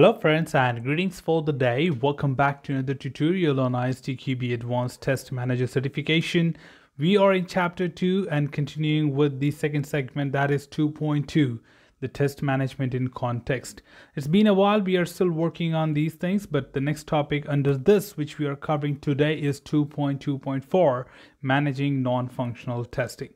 Hello friends and greetings for the day. Welcome back to another tutorial on ISTQB Advanced Test Manager Certification. We are in chapter 2 and continuing with the second segment that is 2.2 the test management in context. It's been a while, we are still working on these things, but the next topic under this, which we are covering today, is 2.2.4 managing non functional testing.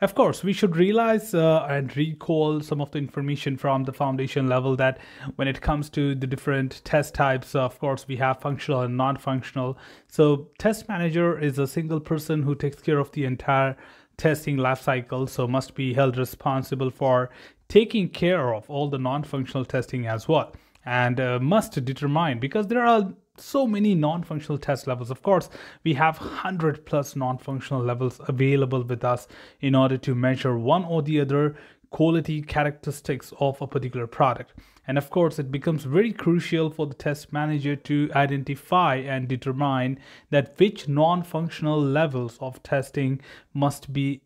Of course, we should realize uh, and recall some of the information from the foundation level that when it comes to the different test types, of course, we have functional and non functional. So, test manager is a single person who takes care of the entire testing lifecycle, so must be held responsible for taking care of all the non-functional testing as well. And uh, must determine because there are so many non-functional test levels. Of course we have 100 plus non-functional levels available with us in order to measure one or the other quality characteristics of a particular product. And of course it becomes very crucial for the test manager to identify and determine that which non-functional levels of testing must be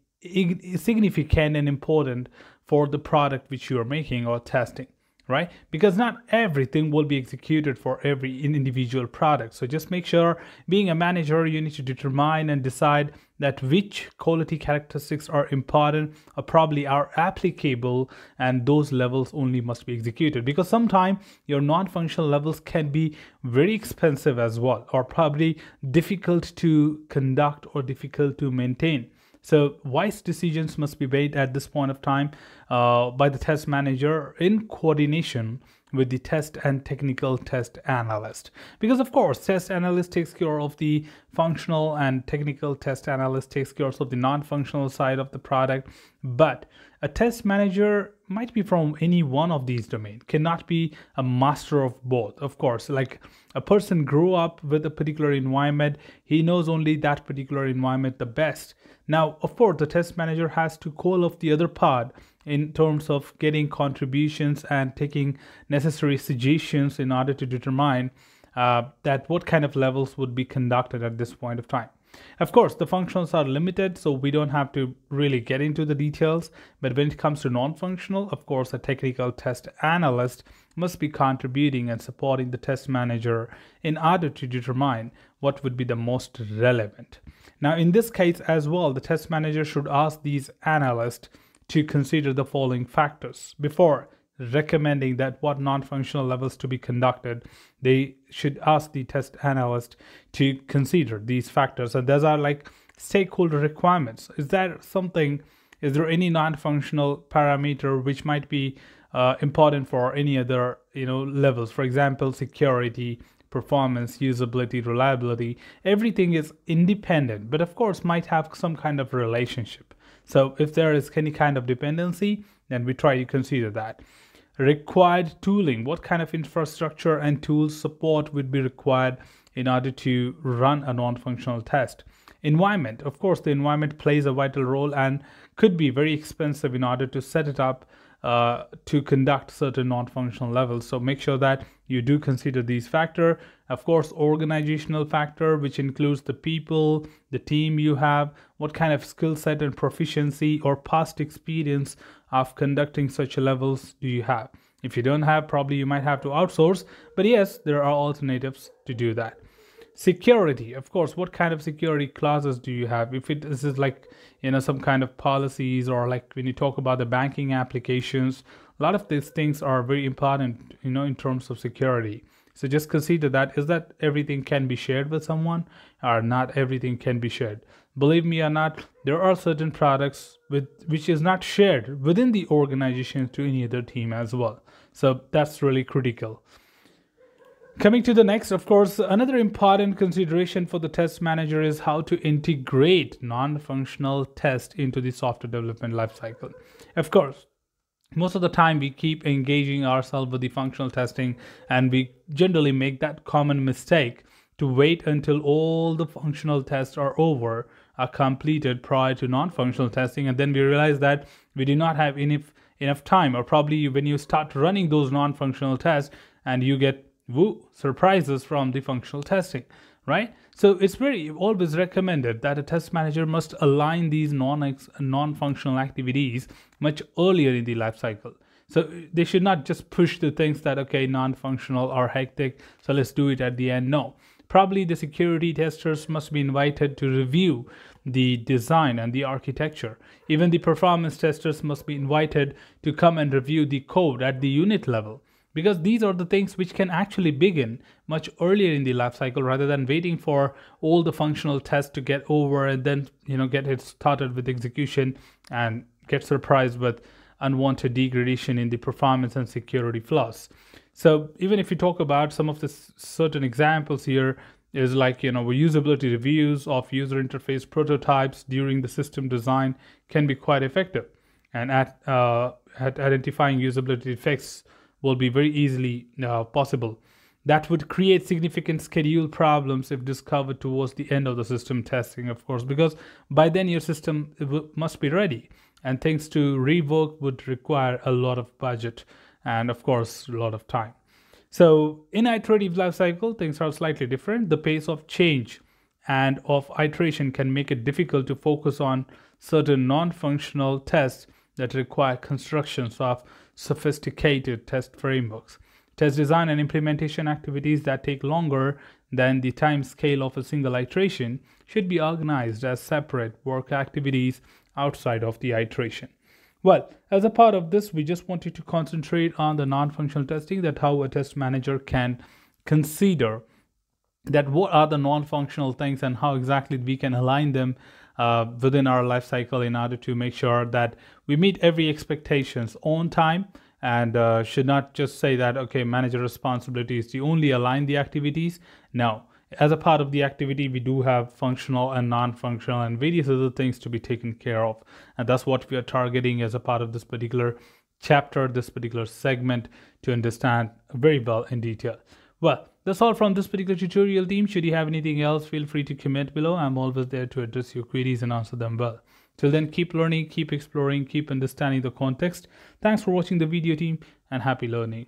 significant and important for the product which you are making or testing right? Because not everything will be executed for every individual product. So just make sure being a manager you need to determine and decide that which quality characteristics are important or probably are applicable and those levels only must be executed. Because sometimes your non-functional levels can be very expensive as well or probably difficult to conduct or difficult to maintain so wise decisions must be made at this point of time uh, by the test manager in coordination with the test and technical test analyst. Because of course, test analyst takes care of the functional and technical test analyst takes care of the non-functional side of the product. But a test manager might be from any one of these domains, cannot be a master of both. Of course, like a person grew up with a particular environment, he knows only that particular environment the best. Now, of course, the test manager has to call off the other part in terms of getting contributions and taking necessary suggestions in order to determine uh, that what kind of levels would be conducted at this point of time. Of course, the functions are limited, so we don't have to really get into the details. But when it comes to non-functional, of course, a technical test analyst must be contributing and supporting the test manager in order to determine what would be the most relevant. Now, in this case as well, the test manager should ask these analysts to consider the following factors. Before recommending that what non-functional levels to be conducted they should ask the test analyst to consider these factors. And those are like stakeholder requirements. Is there something is there any non-functional parameter which might be uh, important for any other you know levels? For example security performance usability reliability. Everything is independent but of course might have some kind of relationship so if there is any kind of dependency then we try to consider that. Required tooling what kind of infrastructure and tools support would be required in order to run a non-functional test? Environment of course the environment plays a vital role and could be very expensive in order to set it up uh, to conduct certain non-functional levels. So make sure that you do consider these factor. Of course, organizational factor, which includes the people, the team you have, what kind of skill set and proficiency or past experience of conducting such levels do you have. If you don't have, probably you might have to outsource, but yes, there are alternatives to do that security. Of course what kind of security clauses do you have? If it this is like you know some kind of policies or like when you talk about the banking applications a lot of these things are very important you know in terms of security. So just consider that. Is that everything can be shared with someone or not everything can be shared? Believe me or not there are certain products with which is not shared within the organization to any other team as well. So that's really critical Coming to the next, of course, another important consideration for the test manager is how to integrate non-functional test into the software development lifecycle. Of course, most of the time we keep engaging ourselves with the functional testing and we generally make that common mistake to wait until all the functional tests are over are completed prior to non-functional testing and then we realize that we do not have enough enough time or probably when you start running those non-functional tests and you get woo, surprises from the functional testing, right? So it's very always recommended that a test manager must align these non non-functional activities much earlier in the life cycle. So they should not just push the things that, okay, non-functional or hectic, so let's do it at the end. No, probably the security testers must be invited to review the design and the architecture. Even the performance testers must be invited to come and review the code at the unit level because these are the things which can actually begin much earlier in the life cycle rather than waiting for all the functional tests to get over and then you know get it started with execution and get surprised with unwanted degradation in the performance and security flaws. So even if you talk about some of the certain examples here is like you know usability reviews of user interface prototypes during the system design can be quite effective. And at, uh, at identifying usability defects will be very easily uh, possible. That would create significant schedule problems if discovered towards the end of the system testing, of course, because by then your system must be ready and things to rework would require a lot of budget and, of course, a lot of time. So in iterative lifecycle, things are slightly different. The pace of change and of iteration can make it difficult to focus on certain non-functional tests that require constructions of sophisticated test frameworks. Test design and implementation activities that take longer than the time scale of a single iteration should be organized as separate work activities outside of the iteration. Well, as a part of this, we just wanted to concentrate on the non-functional testing that how a test manager can consider that what are the non-functional things and how exactly we can align them uh, within our life cycle in order to make sure that we meet every expectations on time and uh, should not just say that okay manager responsibility is to only align the activities. No as a part of the activity we do have functional and non-functional and various other things to be taken care of. And that's what we are targeting as a part of this particular chapter this particular segment to understand very well in detail well that's all from this particular tutorial team. Should you have anything else, feel free to comment below. I'm always there to address your queries and answer them well. Till then, keep learning, keep exploring, keep understanding the context. Thanks for watching the video team and happy learning.